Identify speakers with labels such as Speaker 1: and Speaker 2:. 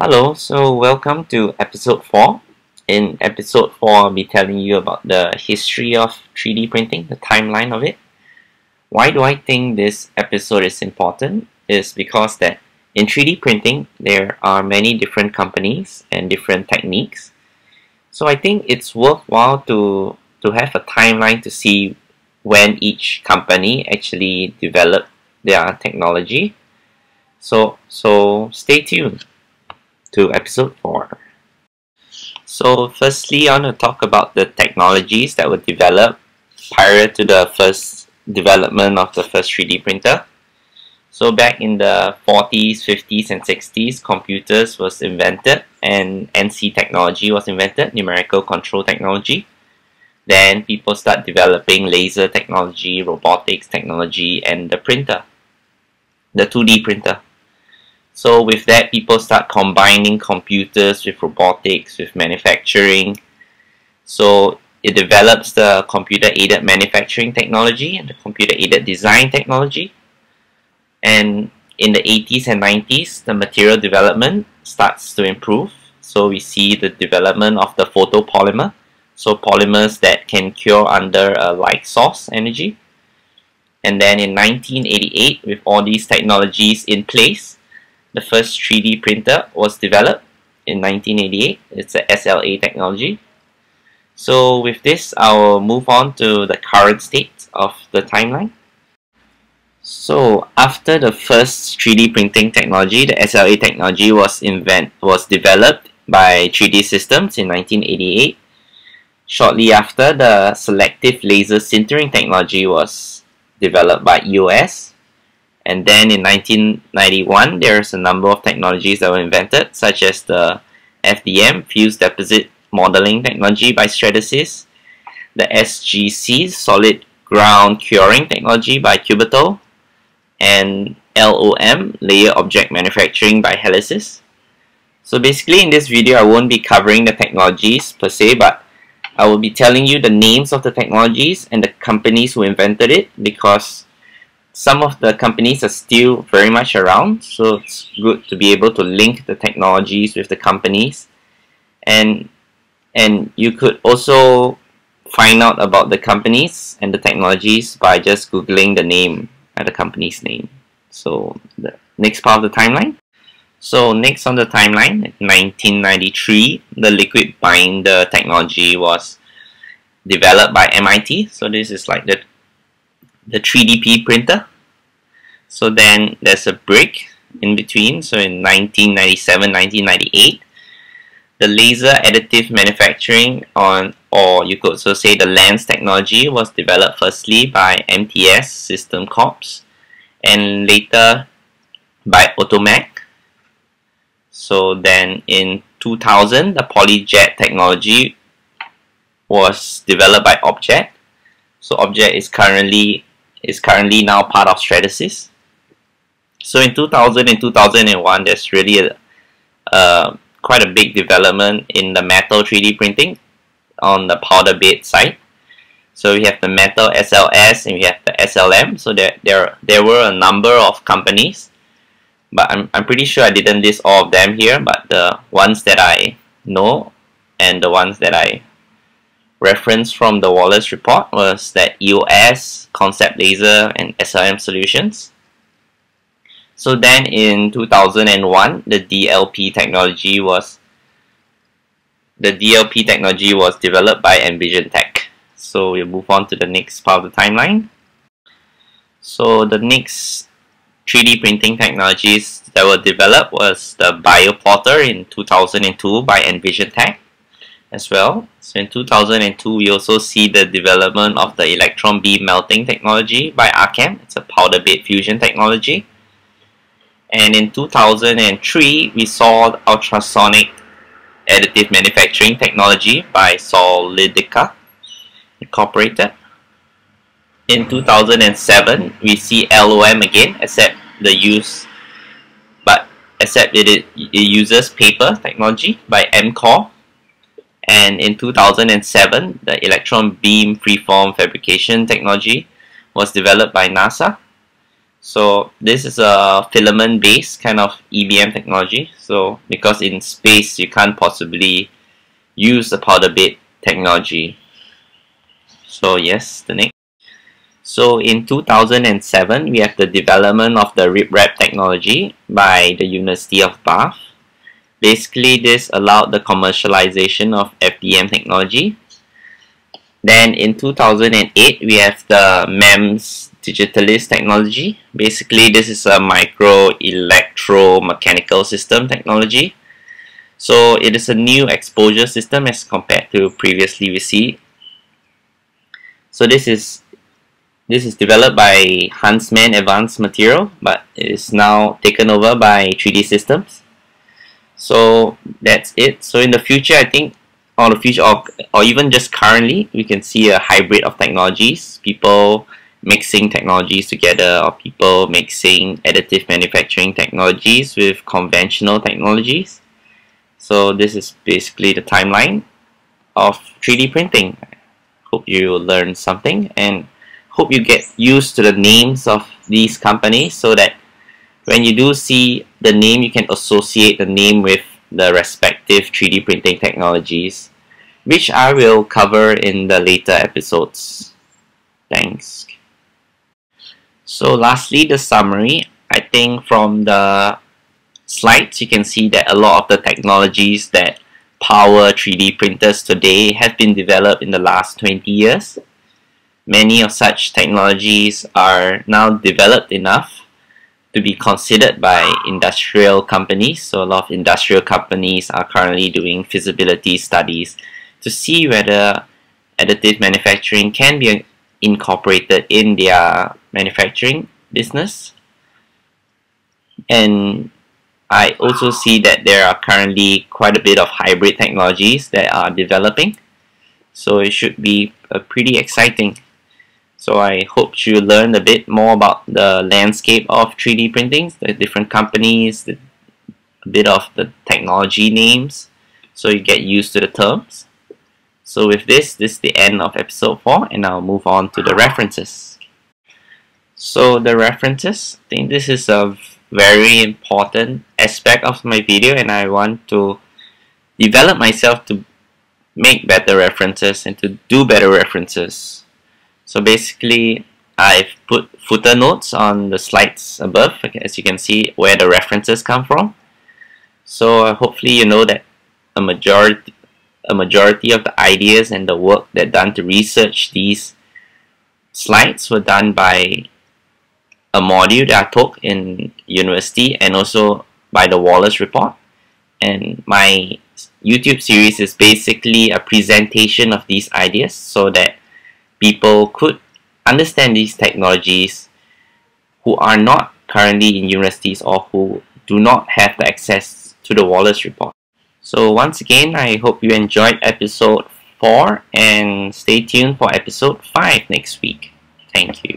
Speaker 1: Hello, so welcome to episode 4. In episode 4, I'll be telling you about the history of 3D printing, the timeline of it. Why do I think this episode is important? Is because that in 3D printing, there are many different companies and different techniques. So I think it's worthwhile to, to have a timeline to see when each company actually developed their technology. So, so stay tuned to episode 4. So firstly, I want to talk about the technologies that were developed prior to the first development of the first 3D printer. So back in the 40s, 50s, and 60s, computers was invented and NC technology was invented, numerical control technology. Then people start developing laser technology, robotics technology, and the printer, the 2D printer. So with that, people start combining computers with robotics, with manufacturing. So it develops the computer-aided manufacturing technology and the computer-aided design technology. And in the 80s and 90s, the material development starts to improve. So we see the development of the photopolymer. So polymers that can cure under a light source energy. And then in 1988, with all these technologies in place, the first 3D printer was developed in 1988. It's a SLA technology. So with this, I'll move on to the current state of the timeline. So after the first 3D printing technology, the SLA technology was invent was developed by 3D Systems in 1988. Shortly after, the selective laser sintering technology was developed by EOS and then in 1991, there's a number of technologies that were invented, such as the FDM, Fused Deposit Modeling Technology by Stratasys, the SGC, Solid Ground Curing Technology by Cubital, and LOM, Layer Object Manufacturing by Helisys. So basically in this video, I won't be covering the technologies per se, but I will be telling you the names of the technologies and the companies who invented it because some of the companies are still very much around, so it's good to be able to link the technologies with the companies. And and you could also find out about the companies and the technologies by just googling the name and the company's name. So the next part of the timeline. So next on the timeline, 1993, the liquid binder technology was developed by MIT. So this is like the the 3DP printer. So then there's a break in between. So in 1997, 1998, the laser additive manufacturing on, or you could also say the lens technology was developed firstly by MTS System Corps and later by Optomec. So then in 2000, the PolyJet technology was developed by Objet. So Objet is currently is currently now part of Stratasys. So in 2000 and 2001, there's really a, quite a big development in the metal 3D printing on the powder bed side. So we have the metal SLS and we have the SLM. So there, there, there were a number of companies, but I'm, I'm pretty sure I didn't list all of them here, but the ones that I know and the ones that I reference from the Wohlers report was that EOS, Concept Laser, and SLM Solutions. So then in 2001, the DLP technology was the DLP technology was developed by EnvisionTEC. So we'll move on to the next part of the timeline. So the next 3D printing technologies that were developed was the BioPlotter in 2002 by EnvisionTEC as well. So in 2002, we also see the development of the electron beam melting technology by Arcam. It's a powder bed fusion technology. And in 2003, we saw ultrasonic additive manufacturing technology by Solidica Incorporated. In 2007, we see LOM again, except the use, but except it, it uses paper technology by Mcor. And in 2007, the electron beam freeform fabrication technology was developed by NASA. So this is a filament based kind of EBM technology. So because in space you can't possibly use the powder bed technology. So yes, the next. So in 2007, we have the development of the RepRap technology by the University of Bath. Basically, this allowed the commercialization of FDM technology. Then in 2008, we have the MEMS digitalis technology. Basically, this is a micro electromechanical system technology. So it is a new exposure system as compared to previously we see. So this is this is developed by Huntsman Advanced Material, but it is now taken over by 3D Systems. So that's it. So in the future, I think, or the future, or, or even just currently, we can see a hybrid of technologies. People mixing technologies together, or people mixing additive manufacturing technologies with conventional technologies. So this is basically the timeline of 3D printing. Hope you learned something and hope you get used to the names of these companies so that when you do see the name, you can associate the name with the respective 3D printing technologies, which I will cover in the later episodes. Thanks. So lastly, the summary. I think from the slides, you can see that a lot of the technologies that power 3D printers today have been developed in the last 20 years many of such technologies are now developed enough to be considered by industrial companies. So a lot of industrial companies are currently doing feasibility studies to see whether additive manufacturing can be incorporated in their manufacturing business. And I also see that there are currently quite a bit of hybrid technologies that are developing. So it should be uh, pretty exciting. So I hope you learn a bit more about the landscape of 3D printing, the different companies, the, a bit of the technology names, so you get used to the terms. So with this, this is the end of episode 4 and I'll move on to the references. So the references, I think this is a very important aspect of my video and I want to develop myself to make better references and to do better references. So basically, I've put footer notes on the slides above, as you can see where the references come from. So hopefully you know that a majority, a majority of the ideas and the work that done to research these slides were done by a module that I took in university and also by the Wohlers report. And my YouTube series is basically a presentation of these ideas so that people could understand these technologies who are not currently in universities or who do not have the access to the Wohlers report. So once again, I hope you enjoyed episode 4 and stay tuned for episode 5 next week. Thank you.